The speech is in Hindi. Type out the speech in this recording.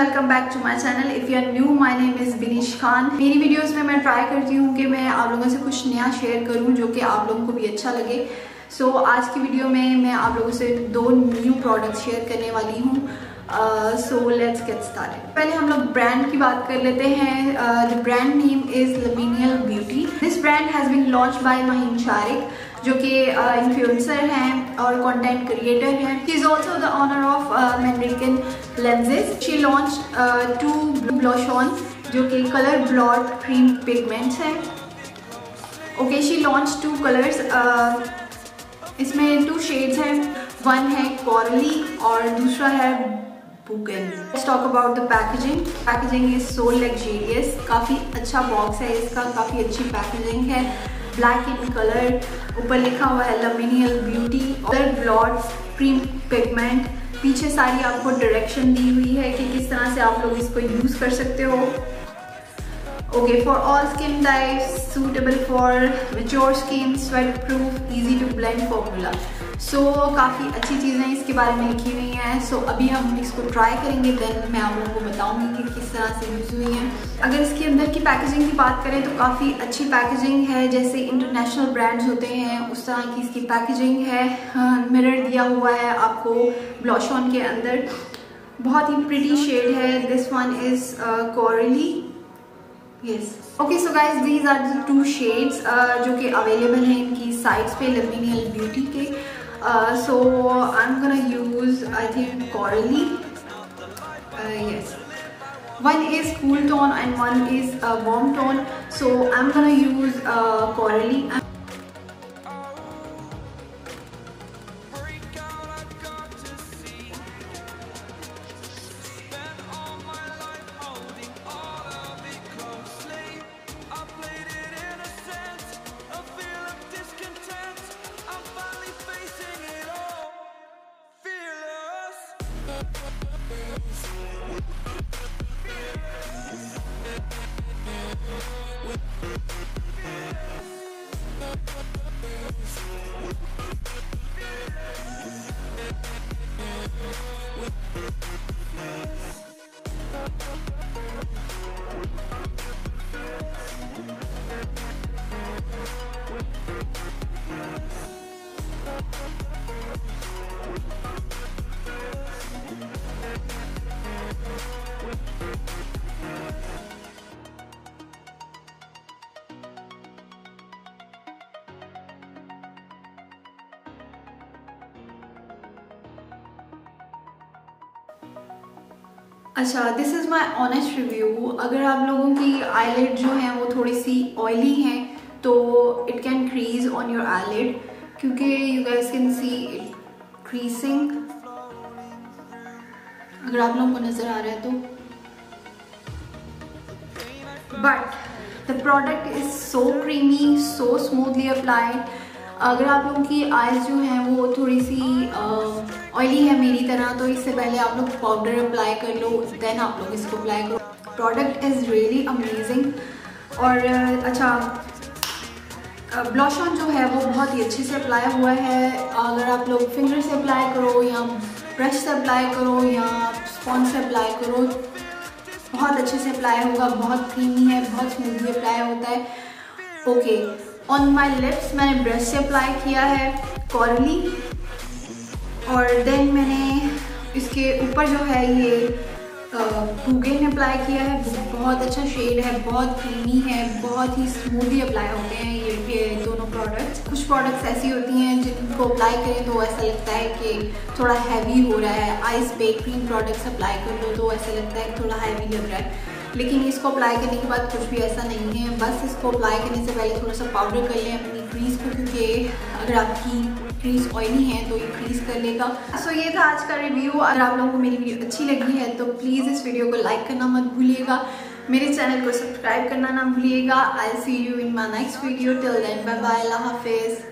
Welcome back to my channel if you are new my name is Binish Khan मेरी वीडियोस में मैं ट्राई करती हूँ कि मैं आप लोगों से कुछ नया शेयर करूँ जो कि आप लोगों को भी अच्छा लगे। सो so, आज की वीडियो में मैं आप लोगों से दो न्यू प्रोडक्ट शेयर करने वाली हूँ। सो लेट्स गेट स्टार्टेड पहले हम लोग ब्रांड की बात कर लेते हैं। The brand name is Luminial beauty this brand has been launch by Mahim Sharik जो कि इन्फ्लुएंसर हैं और कंटेंट क्रिएटर हैं. He is also the owner of Memrican lenses she launch two blush on जो कि कलर ब्लॉट क्रीम पिगमेंट्स हैं. Okay she launch two colours इसमें टू शेड्स हैं. वन है कॉरली और दूसरा है Bougan let's talk about the packaging packaging is so luxurious काफ़ी अच्छा बॉक्स है इसका, काफ़ी अच्छी पैकेजिंग है. ब्लैक इन कलर ऊपर लिखा हुआ है लमिनियल ब्यूटी और ब्लॉड क्रीम पिगमेंट पीछे सारी आपको डायरेक्शन दी हुई है कि किस तरह से आप लोग इसको यूज़ कर सकते हो। Okay for all skin type suitable for mature skin sweat proof easy to blend formula so so, काफ़ी अच्छी चीज़ें इसके बारे में लिखी हुई हैं। सो so, अभी हम इसको ट्राई करेंगे देन मैं आप लोगों को बताऊँगी कि किस तरह से यूज़ हुई हैं। अगर इसके अंदर की पैकेजिंग की बात करें तो काफ़ी अच्छी पैकेजिंग है। जैसे इंटरनेशनल ब्रांड्स होते हैं उस तरह की इसकी पैकेजिंग है। मिरर दिया हुआ है आपको ब्लॉशॉन के अंदर। बहुत ही प्रिटी शेड है। This one is Coralie okay so guys these are the two shades जो कि अवेलेबल हैं इनकी साइड्स पे लमिनियल ब्यूटी के. So I am use I think Coralie yes one is cool tone and one is warm tone so I am use Coralie and Yeah. अच्छा this is my honest review अगर आप लोगों की आईलेट जो हैं वो थोड़ी सी ऑयली हैं तो it can crease on your eyelid क्योंकि you guys can see it creasing अगर आप लोगों को नज़र आ रहा है तो। But the product is so creamy so smoothly applied अगर आप लोगों की आइज़ जो हैं वो थोड़ी सी ऑयली है मेरी तरह तो इससे पहले आप लोग पाउडर अप्लाई कर लो देन आप लोग इसको अप्लाई करो। प्रोडक्ट इज़ रियली अमेजिंग और अच्छा ब्लॉश ऑन जो है, वो बहुत ही अच्छे से अप्लाई हुआ है। अगर आप लोग फिंगर से अप्लाई करो, या ब्रश से अप्लाई करो, या स्पॉन्ज से अप्लाई करो, बहुत अच्छे से अप्लाई होगा, बहुत क्रीमी है, बहुत स्मूथली अप्लाई होता है। ओके ऑन माई लिप्स मैंने ब्रश से अप्लाई किया है कॉरली और देन मैंने इसके ऊपर जो है ये ने अप्लाई किया है। बहुत अच्छा शेड है, बहुत क्रीमी है, बहुत ही स्मूथली अप्लाई होते हैं ये ये दोनों प्रोडक्ट्स कुछ प्रोडक्ट्स ऐसी होती हैं जिनको अप्लाई करें तो ऐसा लगता है कि थोड़ा हैवी हो रहा है। आइस पे क्रीम प्रोडक्ट्स अप्लाई कर लो तो ऐसा लगता है थोड़ा हैवी लग रहा है। लेकिन इसको अप्लाई करने के बाद कुछ भी ऐसा नहीं है। बस इसको अप्लाई करने से पहले थोड़ा सा पाउडर कर लें अपनी क्रीज को, क्योंकि अगर आपकी क्रीज ऑयली है तो ये क्रीज कर लेगा। सो so, ये था आज का रिव्यू अगर आप लोगों को मेरी वीडियो अच्छी लगी है तो प्लीज़ इस वीडियो को लाइक करना मत भूलिएगा। मेरे चैनल को सब्सक्राइब करना ना भूलिएगा। I see you in my next video till then bye bye अल्लाह हाफिज़।